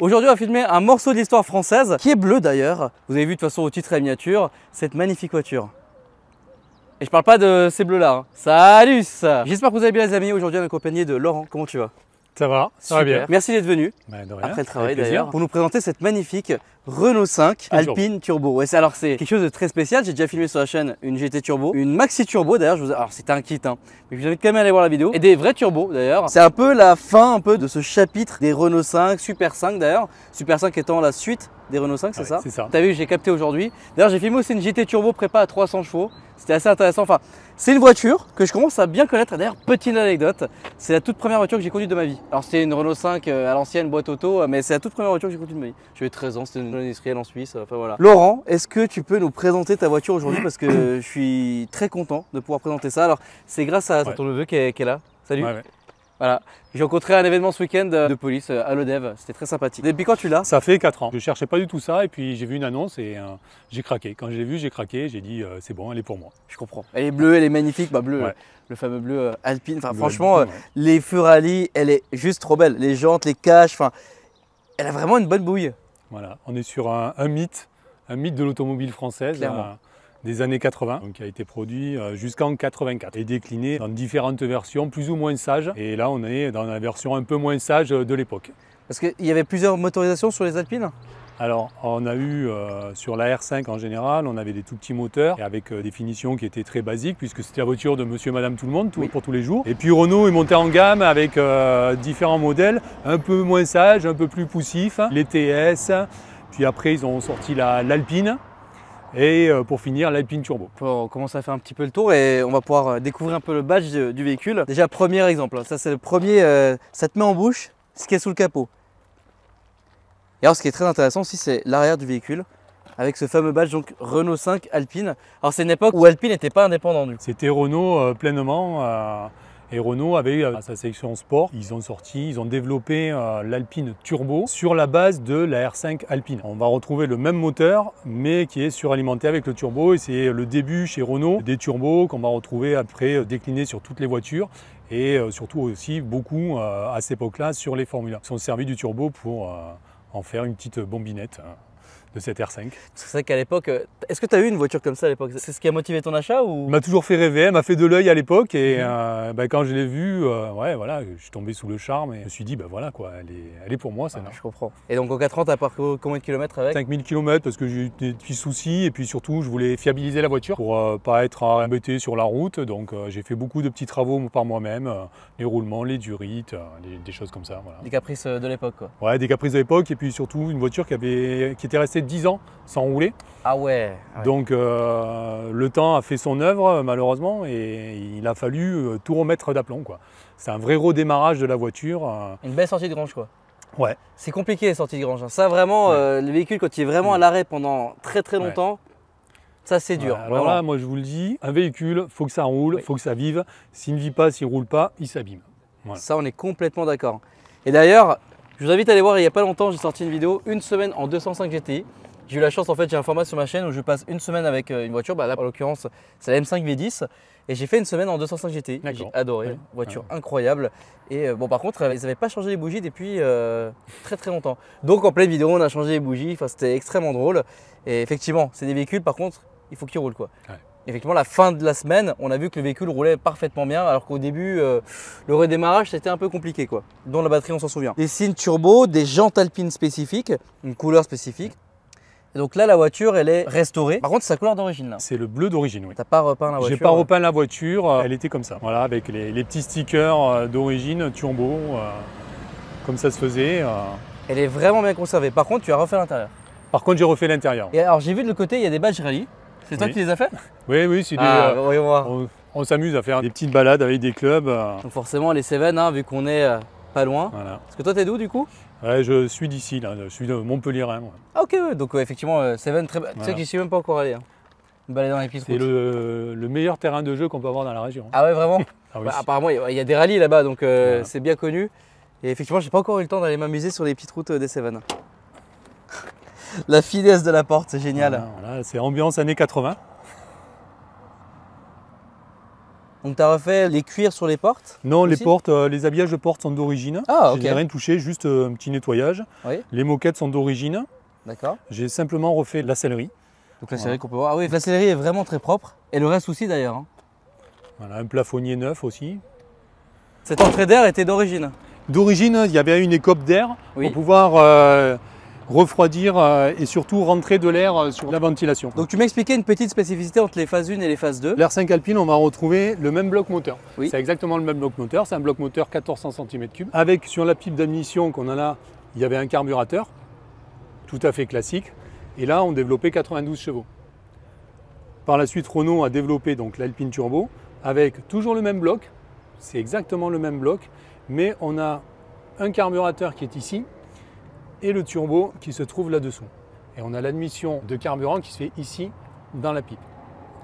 Aujourd'hui, on va filmer un morceau de l'histoire française qui est bleu d'ailleurs. Vous avez vu de toute façon au titre et à miniature cette magnifique voiture. Et je parle pas de ces bleus là. hein. Salut J'espère que vous allez bien les amis. Aujourd'hui, on est accompagné de Laurent. Comment tu vas? Ça va, ça va Super. bien. Merci d'être venu Bah, après le travail d'ailleurs pour nous présenter cette magnifique Renault 5 Turbo. Alpine Turbo. Ouais, alors c'est quelque chose de très spécial. J'ai déjà filmé sur la chaîne une GT Turbo, une Maxi Turbo d'ailleurs. Vous... Alors c'était un kit, hein, mais je vous invite quand même à aller voir la vidéo. Et des vrais turbos d'ailleurs. C'est un peu la fin un peu de ce chapitre des Renault 5, Super 5 d'ailleurs. Super 5 étant la suite des Renault 5, c'est Ouais, ça c'est ça. T'as vu, j'ai capté aujourd'hui. D'ailleurs, j'ai filmé aussi une GT Turbo prépa à 300 chevaux. C'était assez intéressant. Enfin, c'est une voiture que je commence à bien connaître. D'ailleurs, petite anecdote, c'est la toute première voiture que j'ai conduite de ma vie. Alors, c'était une Renault 5 euh, à l'ancienne boîte auto, euh, mais c'est la toute première voiture que j'ai conduite de ma vie. J'avais 13 ans, c'était une industrielle en Suisse. euh, Enfin voilà. Laurent, est-ce que tu peux nous présenter ta voiture aujourd'hui? Parce que je suis très content de pouvoir présenter ça. Alors, c'est grâce à Ouais. ton neveu qui est, qui est là. Salut. Ouais. Voilà. J'ai rencontré un événement ce week-end euh, de police euh, à l'ODEV. C'était très sympathique. Depuis quand tu l'as Ça fait 4 ans. Je cherchais pas du tout ça et puis j'ai vu une annonce et euh, j'ai craqué. Quand je l'ai vue, j'ai craqué, j'ai dit euh, c'est bon, elle est pour moi. Je comprends. Elle est bleue, elle est magnifique. Bah, bleu, Ouais. le fameux bleu euh, alpine. Enfin, franchement, Alpine, ouais. les elle est juste trop belle. Les jantes, les caches, enfin, elle a vraiment une bonne bouille. Voilà, on est sur un, un mythe, un mythe de l'automobile française Clairement. Des années 80, donc qui a été produit euh, jusqu'en 84 et décliné dans différentes versions plus ou moins sages. Et là, on est dans la version un peu moins sage de l'époque. Parce qu'il y avait plusieurs motorisations sur les alpines? Alors, on a eu euh, sur la R5 en général, on avait des tout petits moteurs et avec euh, des finitions qui étaient très basiques puisque c'était la voiture de monsieur, madame, tout le monde tout- Oui. pour tous les jours. Et puis Renault est monté en gamme avec euh, différents modèles, un peu moins sages, un peu plus poussifs, les TS. Puis après, ils ont sorti la- l'Alpine et euh, pour finir, l'Alpine Turbo. On commence à faire un petit peu le tour et on va pouvoir euh, découvrir un peu le badge du véhicule. Déjà, premier exemple. Ça, c'est le premier. euh, ça te met en bouche ce qui est sous le capot. Et alors, ce qui est très intéressant aussi, c'est l'arrière du véhicule. Avec ce fameux badge, donc Renault 5 Alpine. Alors, c'est une époque où Alpine n'était pas indépendant. C'était Renault euh, pleinement. euh, et Renault avait euh, sa section sport. Ils ont sorti, ils ont développé euh, l'Alpine Turbo sur la base de la R5 Alpine. On va retrouver le même moteur, mais qui est suralimenté avec le turbo. Et c'est le début chez Renault des turbos qu'on va retrouver après euh, déclinés sur toutes les voitures. Et surtout aussi beaucoup à cette époque-là sur les Formule 1. Ils sont servis du turbo pour en faire une petite bombinette euh, de cette R5. C'est vrai qu'à l'époque, euh, est-ce que tu as eu une voiture comme ça à l'époque? C'est ce qui a motivé ton achat ou? M'a toujours fait rêver, elle m'a fait de l'œil à l'époque et Mhm. euh, bah, quand je l'ai vue, euh, ouais, voilà, je suis tombé sous le charme et je me suis dit, bah voilà quoi, elle est, elle est pour moi celle-là. Je comprends. Et donc en 4 ans, tu as parcouru combien de kilomètres avec? 5000 km parce que j'ai eu des petits soucis et puis surtout je voulais fiabiliser la voiture pour euh, pas être embêté sur la route donc j'ai fait beaucoup de petits travaux par moi-même, les roulements, les durites, des choses comme ça. Voilà. Des caprices de l'époque quoi. Ouais, des caprices de l'époque et puis surtout une voiture qui, avait, qui était restée 10 ans sans rouler. Ah ouais, ouais. Donc euh, le temps a fait son œuvre malheureusement et il a fallu euh, tout remettre d'aplomb. quoi. C'est un vrai redémarrage de la voiture. euh, Une belle sortie de grange quoi. Ouais. C'est compliqué les sorties de grange. hein. Ça vraiment, Ouais. euh, le véhicule quand il est vraiment à l'arrêt pendant très très Ouais. longtemps, ça c'est dur. Ouais, alors vraiment. là, moi je vous le dis, un véhicule, faut que ça roule, Oui. faut que ça vive. S'il ne vit pas, s'il ne roule pas, il s'abîme. voilà. Ça on est complètement d'accord. Et d'ailleurs, je vous invite à aller voir, il n'y a pas longtemps j'ai sorti une vidéo, une semaine en 205 GTI. J'ai eu la chance en fait, j'ai un format sur ma chaîne où je passe une semaine avec euh, une voiture, bah, là en l'occurrence c'est la M5 V10 et j'ai fait une semaine en 205 GTI. J'ai adoré, voiture incroyable. Et euh, bon par contre, euh, ils n'avaient pas changé les bougies depuis euh, très très longtemps. Donc en pleine vidéo, on a changé les bougies, enfin c'était extrêmement drôle. Et effectivement, c'est des véhicules par contre, il faut qu'ils roulent quoi. Ouais. Effectivement, la fin de la semaine, on a vu que le véhicule roulait parfaitement bien, alors qu'au début, euh, le redémarrage c'était un peu compliqué quoi. Dont la batterie, on s'en souvient. Des signes turbo, des jantes alpines spécifiques, une couleur spécifique. Et donc là, la voiture, elle est restaurée. Par contre, c'est sa couleur d'origine là. C'est le bleu d'origine, oui. T'as pas repeint la voiture. J'ai pas repeint la voiture, euh, elle était comme ça. Voilà, avec les, les petits stickers euh, d'origine, turbo, euh, comme ça se faisait. euh. Elle est vraiment bien conservée. Par contre, tu as refait l'intérieur. Par contre, j'ai refait l'intérieur. Et alors, j'ai vu de l'autre côté, il y a des badges rallye. C'est toi qui les as fait Oui, oui, c'est des, Ah, euh, on, on s'amuse à faire des petites balades avec des clubs. euh, Donc forcément, les Cévennes, hein, vu qu'on est euh, pas loin. voilà. Parce que toi, t'es d'où du coup? Ouais, je suis d'ici, là, je suis de Montpellier. hein, moi. Ah ok, ouais. donc effectivement, euh, Cévennes, très... tu sais Voilà. que j'y suis même pas encore allé. Hein. Me balader dans les pistes C'est routes. le, le meilleur terrain de jeu qu'on peut avoir dans la région. Ah ouais, vraiment? Ah oui. Bah, Apparemment, il y a- il y a des rallyes là-bas, donc euh, Voilà. c'est bien connu. Et effectivement, j'ai pas encore eu le temps d'aller m'amuser sur les petites routes des Cévennes. la finesse de la porte, c'est génial. Voilà, voilà, c'est ambiance années 80. Donc tu as refait les cuirs sur les portes Non, les portes, euh, les habillages de portes sont d'origine. Ah, Je n'ai ok. rien touché, juste euh, un petit nettoyage. Oui, Les moquettes sont d'origine. d'accord. J'ai simplement refait la sellerie. Donc la Voilà. sellerie qu'on peut voir. Ah oui, la sellerie est vraiment très propre. Et le reste aussi d'ailleurs. hein. Voilà, un plafonnier neuf aussi. Cette entrée d'air était d'origine. D'origine, il y avait une écope d'air Oui. pour pouvoir euh, refroidir euh, et surtout rentrer de l'air euh, sur la ventilation. Donc tu m'expliquais une petite spécificité entre les phases 1 et les phases 2. L'R 5 Alpine, on va retrouver le même bloc moteur. Oui. C'est exactement le même bloc moteur. C'est un bloc moteur 1400 cm3. Avec sur la pipe d'admission qu'on en a, il y avait un carburateur, tout à fait classique. Et là, on développait 92 chevaux. Par la suite, Renault a développé donc l'Alpine Turbo avec toujours le même bloc. C'est exactement le même bloc, mais on a un carburateur qui est ici et le turbo qui se trouve là-dessous. Et on a l'admission de carburant qui se fait ici dans la pipe,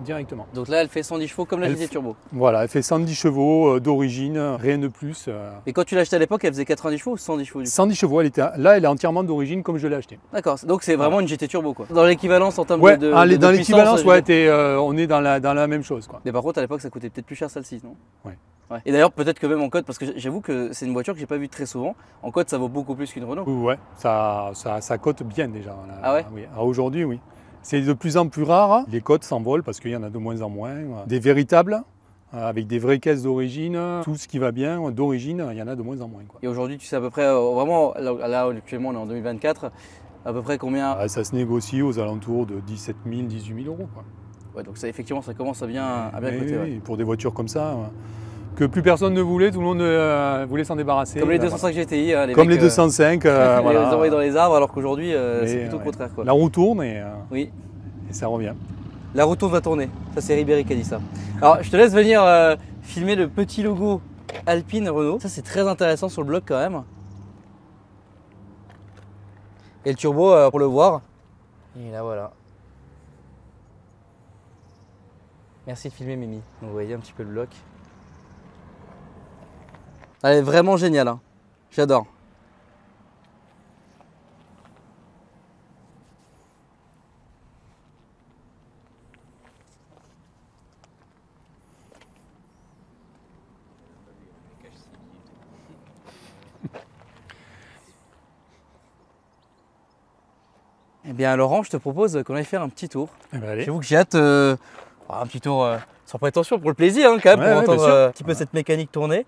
directement. Donc là, elle fait 110 chevaux comme la GT Turbo. Voilà, elle fait 110 chevaux euh, d'origine, rien de plus. euh. Et quand tu l'as acheté à l'époque, elle faisait 90 chevaux ou 110 chevaux du coup 110 chevaux, elle était, là elle est entièrement d'origine comme je l'ai acheté. D'accord, donc c'est vraiment une GT Turbo quoi. Dans l'équivalence en termes Ouais, de, de, ah, de dans l'équivalence, ouais, euh, on est dans la, dans la même chose. Quoi. Mais par contre, à l'époque, ça coûtait peut-être plus cher celle-ci, non? Ouais. Ouais. Et d'ailleurs, peut-être que même en code, parce que j'avoue que c'est une voiture que j'ai pas vue très souvent. En code, ça vaut beaucoup plus qu'une Renault. Ouais, ça, ça, ça cote bien déjà. Ah ouais oui. Aujourd'hui, oui. C'est de plus en plus rare. Les cotes s'envolent parce qu'il y en a de moins en moins. Des véritables, euh, avec des vraies caisses d'origine, tout ce qui va bien d'origine, il y en a de moins en moins. Quoi. Et aujourd'hui, tu sais à peu près, euh, vraiment, là, actuellement, on est en 2024, à peu près combien Ah, ça se négocie aux alentours de 17 000, 18 000 euros. Quoi. Ouais, donc ça, effectivement, ça commence à bien, à bien Oui, coûter. ouais. Pour des voitures comme ça, que plus personne ne voulait, tout le monde euh, voulait s'en débarrasser. Comme les Euh, 205 GTI, hein, les Comme mecs, les 205, euh, les voilà. envoyer dans les arbres, alors qu'aujourd'hui, euh, c'est plutôt le contraire. Quoi. La roue tourne et, euh, Oui, et ça revient. la route va tourner. Ça, c'est Ribéry qui a dit ça. Alors, je te laisse venir euh, filmer le petit logo Alpine Renault. Ça, c'est très intéressant sur le blog quand même. Et le turbo, euh, pour le voir. Et là, voilà. Merci de filmer, Mimi. Donc, vous voyez un petit peu le bloc. Elle est vraiment géniale. hein. J'adore. Eh bien, Laurent, je te propose qu'on aille faire un petit tour. Eh ben. J'avoue que j'ai hâte. euh, un petit tour euh, sans prétention, pour le plaisir hein, quand même, Ouais, pour ouais, entendre euh, un petit peu cette mécanique tourner.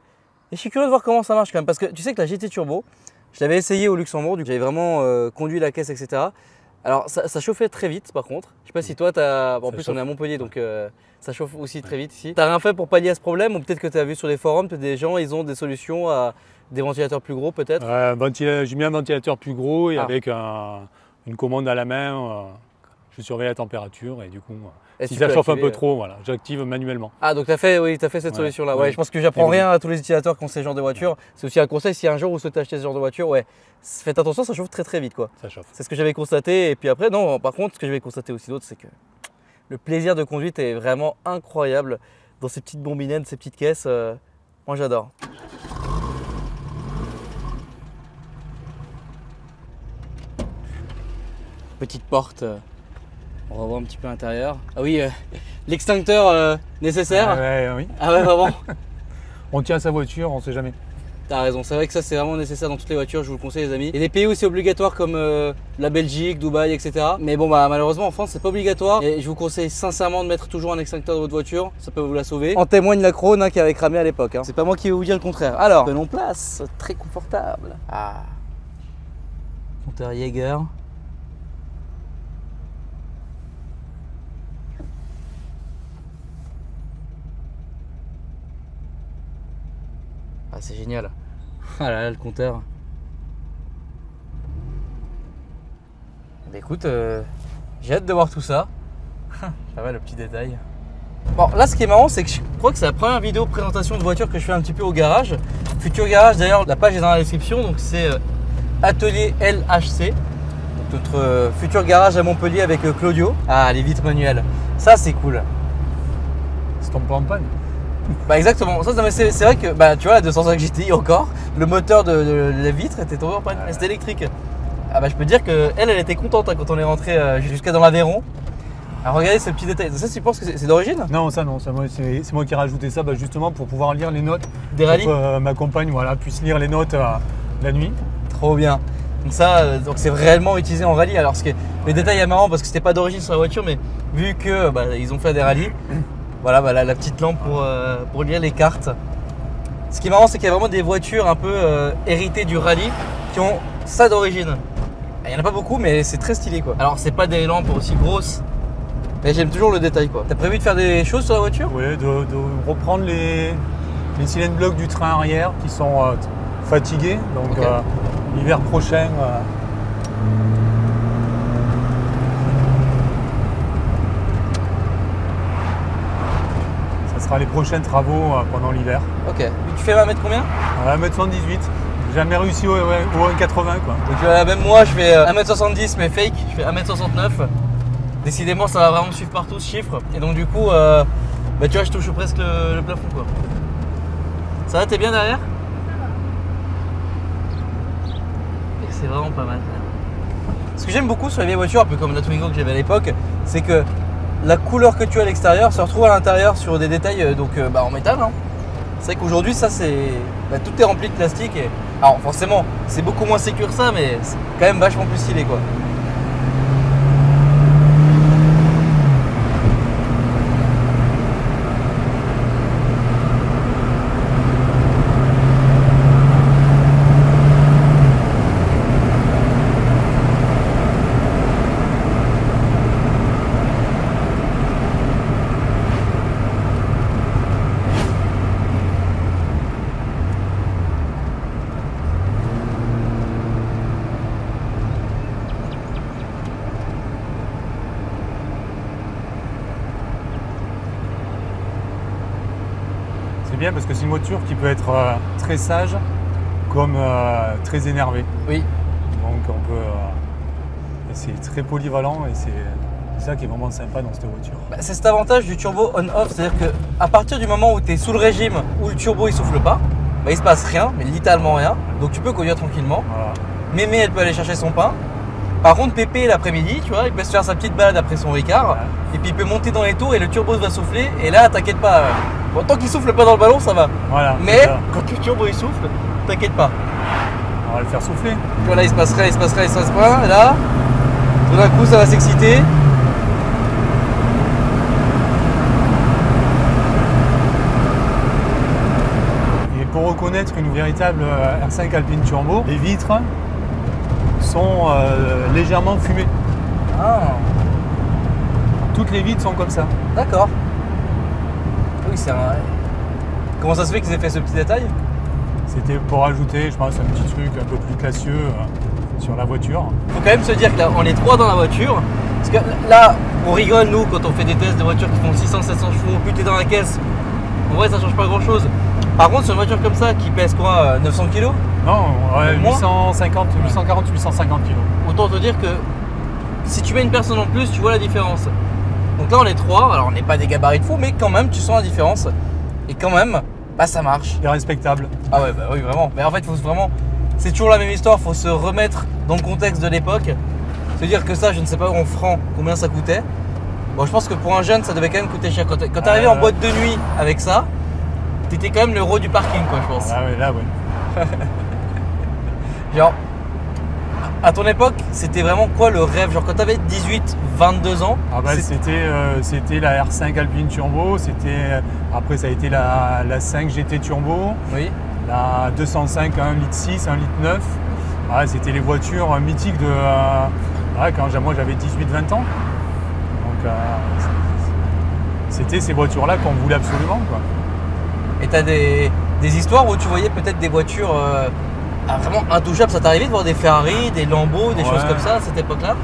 Et je suis curieux de voir comment ça marche quand même, parce que tu sais que la GT Turbo, je l'avais essayé au Luxembourg, j'avais vraiment euh, conduit la caisse, etc. Alors ça, ça chauffait très vite par contre. Je sais pas si toi, as... en Ça plus chauffe. on est à Montpellier, donc euh, ça chauffe aussi très vite ici. T'as rien fait pour pallier à ce problème, ou peut-être que tu as vu sur les forums, peut-être des gens, ils ont des solutions à des ventilateurs plus gros peut-être? Ouais, J'ai mis un ventilateur plus gros et Ah. avec un- une commande à la main, euh, je surveille la température et du coup, euh, Et si tu ça chauffe un peu euh, trop, voilà, j'active manuellement. Ah donc t'as fait, oui, as fait cette Ouais, solution-là. Ouais, ouais. je pense que j'apprends rien à tous les utilisateurs qui ont ce genre de voiture. C'est aussi un conseil si un jour vous souhaitez acheter ce genre de voiture, ouais, faites attention, ça chauffe très très vite quoi. Ça chauffe. C'est ce que j'avais constaté. Et puis après, non, par contre, ce que j'avais constaté aussi d'autre, c'est que le plaisir de conduite est vraiment incroyable dans ces petites bombinettes, ces petites caisses. euh, moi j'adore. Petite porte. euh, on va voir un petit peu l'intérieur. Ah oui, euh, l'extincteur euh, nécessaire. Ouais, ouais, oui. Ah ouais, vraiment. On tient sa voiture, on sait jamais. T'as raison, c'est vrai que ça c'est vraiment nécessaire dans toutes les voitures, je vous le conseille les amis. Il y a des pays où c'est obligatoire comme euh, la Belgique, Dubaï, etc. Mais bon bah malheureusement en France c'est pas obligatoire et je vous conseille sincèrement de mettre toujours un extincteur dans votre voiture, ça peut vous la sauver. En témoigne la Krone hein, qui avait cramé à l'époque. hein. C'est pas moi qui vais vous dire le contraire. Alors, prenons place, très confortable. Ah. Compteur Jaeger. Ah c'est génial. Ah là là le compteur. Bah écoute, euh, j'ai hâte de voir tout ça. Ça va le petit détail. Bon là ce qui est marrant c'est que je crois que c'est la première vidéo présentation de voiture que je fais un petit peu au garage. Futur Garage d'ailleurs la page est dans la description donc c'est euh, Atelier LHC. Donc, notre euh, futur garage à Montpellier avec Claudio. Ah les vitres manuelles. Ça c'est cool. C'est tombe pas en panne. Bah exactement, ça, c'est c'est vrai que bah, tu vois la 205 GTI encore, le moteur de, de la vitre était tombé en panne, c'était électrique. Ah bah je peux dire que elle, elle était contente hein, quand on est rentré euh, jusqu'à dans l'Aveyron. Alors regardez ce petit détail. Ça, tu penses que c'est c'est d'origine? Non, ça non, ça, moi, c'est c'est moi qui ai rajouté ça bah, justement pour pouvoir lire les notes. Des rallyes? Pour que, euh, ma compagne voilà, puisse lire les notes euh, la nuit. Trop bien. Donc ça, euh, donc c'est réellement utilisé en rallye. Alors ce que, le détail est marrant parce que c'était pas d'origine sur la voiture, mais vu que bah, ils ont fait des rallyes, voilà, bah, la, la petite lampe pour, euh, pour lire les cartes. Ce qui est marrant, c'est qu'il y a vraiment des voitures un peu euh, héritées du rallye qui ont ça d'origine. Il y en a pas beaucoup, mais c'est très stylé quoi. Alors c'est pas des lampes aussi grosses, mais j'aime toujours le détail quoi. T'as prévu de faire des choses sur la voiture? Oui, de, de reprendre les, les cylindres blocs du train arrière qui sont euh, fatigués. Donc euh, l'hiver prochain. Euh, les prochains travaux euh, pendant l'hiver. Ok. Tu fais 1 mètre combien? À 1m78. J'ai Jamais réussi au, ouais, au 1,80 quoi. Donc euh, même moi je fais euh, 1m70 mais fake, je fais 1m69. Décidément ça va vraiment me suivre partout ce chiffre. Et donc du coup, euh, bah, tu vois je touche presque le, le plafond quoi. Ça va, t'es bien derrière? C'est vraiment pas mal. Ce que j'aime beaucoup sur les vieilles voitures, un peu comme la Twingo que j'avais à l'époque, c'est que la couleur que tu as à l'extérieur se retrouve à l'intérieur sur des détails euh, donc, euh, bah, en métal. hein. C'est vrai qu'aujourd'hui ça c'est. bah, tout est rempli de plastique et. Alors forcément c'est beaucoup moins sécure que ça mais c'est quand même vachement plus stylé quoi. Bien parce que c'est une voiture qui peut être euh, très sage comme euh, très énervée. Oui. Donc on peut. euh, c'est très polyvalent et c'est ça qui est vraiment sympa dans cette voiture. Bah, c'est cet avantage du turbo on-off, c'est-à-dire que à partir du moment où tu es sous le régime où le turbo il souffle pas, bah, il se passe rien, mais littéralement rien. Donc tu peux conduire tranquillement. Voilà. Mémé elle peut aller chercher son pain. Par contre Pépé l'après-midi, tu vois, il peut se faire sa petite balade après son Ricard. Ouais. Et puis il peut monter dans les tours et le turbo va souffler. Et là t'inquiète pas. euh, bon, tant qu'il souffle pas dans le ballon ça va. Voilà. Mais quand le turbo il souffle, t'inquiète pas. On va le faire souffler. Voilà, il se passe rien, il se passe rien, il se passe rien. Et là, tout d'un coup ça va s'exciter. Et pour reconnaître une véritable euh, R5 Alpine Turbo, les vitres sont euh, légèrement fumées. Ah, Toutes les vitres sont comme ça. d'accord. Oui, c'est un. Comment ça se fait qu'ils aient fait ce petit détail? C'était pour ajouter, je pense, un petit truc un peu plus classieux euh, sur la voiture. faut quand même se dire que là, on est trois dans la voiture. Parce que là, on rigole, nous, quand on fait des tests de voitures qui font 600, 700 chevaux, plus t'es dans la caisse. En vrai, ça change pas grand chose. Par contre, sur une voiture comme ça qui pèse quoi euh, 900 kg Non, ouais, Moins 850, 840, 850 kg. Autant te dire que si tu mets une personne en plus, tu vois la différence. Donc là, on est trois. Alors, on n'est pas des gabarits de fou, mais quand même, tu sens la différence. Et quand même, bah ça marche. C'est respectable. Ah ouais, bah oui, vraiment. Mais en fait, faut vraiment. C'est toujours la même histoire. Faut se remettre dans le contexte de l'époque. Se dire que ça, je ne sais pas en francs combien ça coûtait. Bon, je pense que pour un jeune, ça devait quand même coûter cher. Quand t'es arrivé Euh. en boîte de nuit avec ça, t'étais quand même le héros du parking, quoi, je pense. Ah ouais, là, ouais. Genre, à ton époque, c'était vraiment quoi le rêve? Genre, quand t'avais 18, 22 ans, Ah bah, c'était, euh, c'était la R5 Alpine Turbo, c'était après ça a été la, la 5 GT Turbo, oui. la 205 1 litre 6, 1 litre 9. Ah, c'était les voitures euh, mythiques de euh, ah, quand moi j'avais 18-20 ans. Donc euh, c'était ces voitures-là qu'on voulait absolument quoi. Et t'as des, des histoires où tu voyais peut-être des voitures euh, ah, vraiment intouchables. Ça t'arrivait de voir des Ferrari, des Lambeaux, des Ouais. choses comme ça à cette époque-là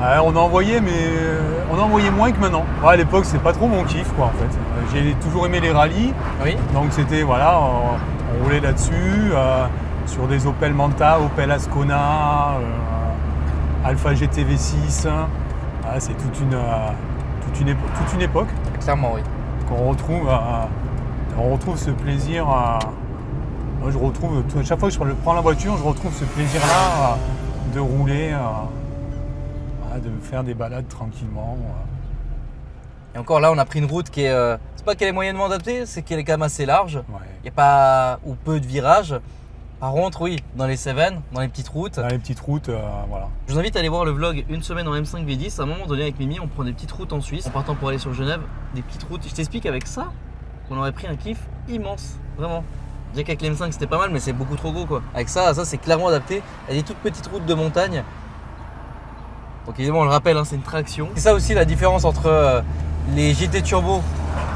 Ouais, on en voyait, mais euh, on en voyait moins que maintenant. Ouais, à l'époque, c'est pas trop mon kiff, quoi, en fait. Euh, J'ai toujours aimé les rallyes, Oui. donc c'était voilà, on, on roulait là-dessus euh, sur des Opel Manta, Opel Ascona, euh, Alpha GT V6. Ah, c'est toute une, euh, toute, une épo- toute une époque Clairement, oui. qu'on retrouve. on retrouve ce plaisir. euh, moi, je retrouve tout- chaque fois que je prends la voiture, je retrouve ce plaisir-là euh, de rouler, euh, voilà, de faire des balades tranquillement. euh. Et encore là, on a pris une route qui est. euh, c'est pas qu'elle est moyennement adaptée, c'est qu'elle est quand même assez large. Ouais. Il n'y a pas. ou peu de virages. Par contre, oui, dans les Cévennes, dans les petites routes. Dans les petites routes, euh, voilà. Je vous invite à aller voir le vlog Une semaine en M5 V10. À un moment donné, avec Mimi, on prend des petites routes en Suisse. En partant pour aller sur Genève, des petites routes. Je t'explique avec ça, on aurait pris un kiff immense. Vraiment. Déjà qu'avec l'M5 c'était pas mal, mais c'est beaucoup trop gros quoi. Avec ça, ça c'est clairement adapté à des toutes petites routes de montagne. Donc évidemment, on le rappelle, hein, c'est une traction. C'est ça aussi la différence entre euh, les GT Turbo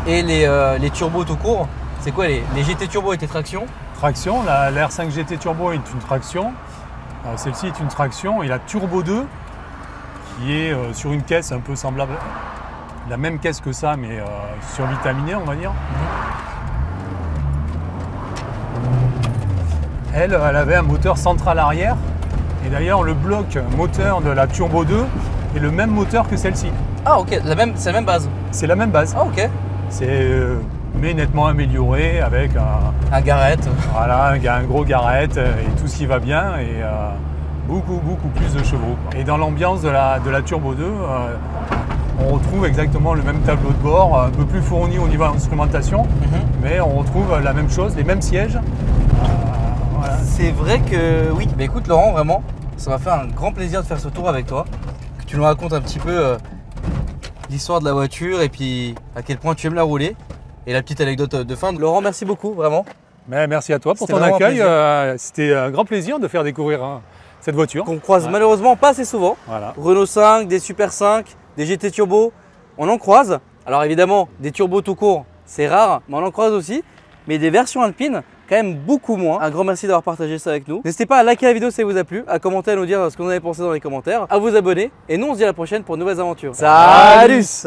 et les, euh, les turbos tout court. C'est quoi les, les GT Turbo étaient traction Traction, la, la R5 GT Turbo est une traction. Euh, Celle-ci est une traction. Et la Turbo 2, qui est sur une caisse un peu semblable, la même caisse que ça, mais survitaminée, on va dire. Elle, elle avait un moteur central arrière. Et d'ailleurs, le bloc moteur de la Turbo 2 est le même moteur que celle-ci. Ah ok, la même, c'est la même base. C'est la même base. Ah ok. C'est euh, mais nettement amélioré avec un, Un Garrett. Voilà, un, un gros garrette euh, et tout ce qui va bien et euh, beaucoup, beaucoup plus de chevaux. quoi. Et dans l'ambiance de la, de la Turbo 2, euh, on retrouve exactement le même tableau de bord, un peu plus fourni au niveau instrumentation, Mhm. mais on retrouve la même chose, les mêmes sièges. Euh, voilà. C'est vrai que oui. Mais écoute Laurent, vraiment, ça m'a fait un grand plaisir de faire ce tour avec toi. Que tu nous racontes un petit peu euh, l'histoire de la voiture et puis à quel point tu aimes la rouler. Et la petite anecdote de fin. Laurent, merci beaucoup, vraiment. Mais merci à toi pour ton accueil. euh, C'était un grand plaisir de faire découvrir hein, cette voiture. Qu'on croise Ouais. malheureusement pas assez souvent. Voilà. Renault 5, des Super 5, des GT Turbo, on en croise. Alors évidemment, des turbos tout court, c'est rare, mais on en croise aussi. Mais des versions alpines, quand même beaucoup moins. Un grand merci d'avoir partagé ça avec nous. N'hésitez pas à liker la vidéo si elle vous a plu, à commenter, à nous dire ce que vous en avez pensé dans les commentaires, à vous abonner. Et nous, on se dit à la prochaine pour de nouvelles aventures. Salut